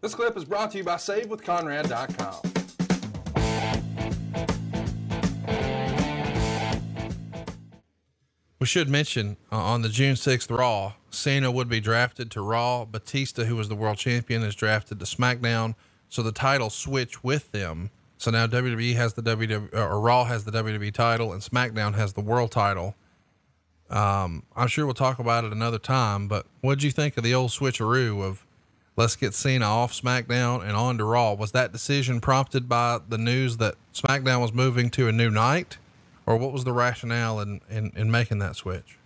This clip is brought to you by SaveWithConrad.com. We should mention uh, on the June 6th Raw, Cena would be drafted to Raw. Batista, who was the world champion, is drafted to SmackDown. So the title switch with them. So now WWE has the WWE or Raw has the WWE title and SmackDown has the world title. Um, I'm sure we'll talk about it another time, but what'd you think of the old switcheroo of let's get Cena off SmackDown and on to Raw? Was that decision prompted by the news that SmackDown was moving to a new night? or what was the rationale in, in, in making that switch?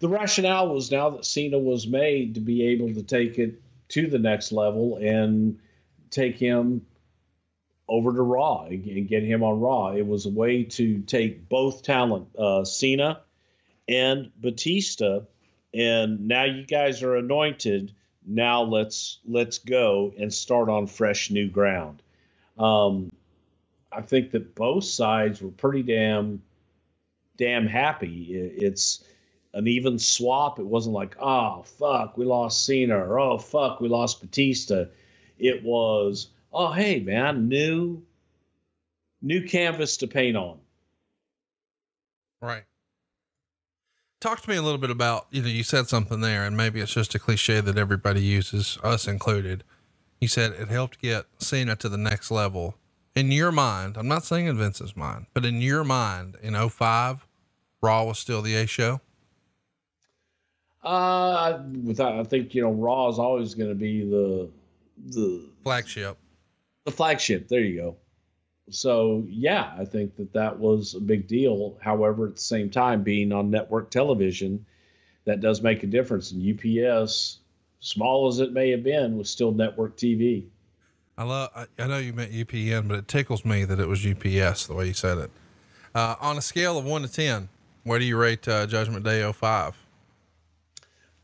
The rationale was now that Cena was made to be able to take it to the next level and take him over to Raw and get him on Raw. It was a way to take both talent, uh, Cena and Batista, and now you guys are anointed. Now let's let's go and start on fresh new ground. Um, I think that both sides were pretty damn damn happy. It's an even swap. It wasn't like, oh fuck, we lost Cena or oh fuck, we lost Batista. It was, oh hey man, new new canvas to paint on. Right. Talk to me a little bit about, you know, you said something there, and maybe it's just a cliche that everybody uses, us included. You said it helped get Cena to the next level in your mind, I'm not saying in Vince's mind, but in your mind, in 05, Raw was still the A show? Uh, without, I think, you know, Raw is always going to be the, the flagship. The flagship. There you go. So, yeah, I think that that was a big deal. However, at the same time, being on network television, that does make a difference. And UPS, small as it may have been, was still network TV. I love, I, I, know you meant UPN, but it tickles me that it was UPS the way you said it. Uh, on a scale of one to 10, where do you rate uh, Judgment Day 05?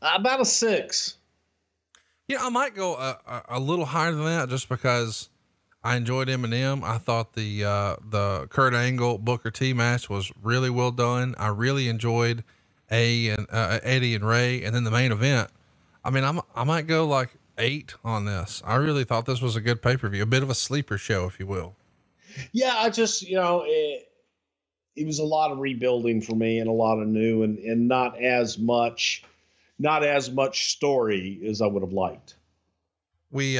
Uh, about a six. Yeah, I might go a, a, a, little higher than that just because I enjoyed MNM. I thought the, uh, the Kurt Angle Booker T match was really well done. I really enjoyed A and uh, Eddie and Rey, And then the main event. I mean, I'm, I might go like eight on this. I really thought this was a good pay per view, a bit of a sleeper show, if you will. Yeah, I just you know it, it was a lot of rebuilding for me and a lot of new and and not as much, not as much story as I would have liked. We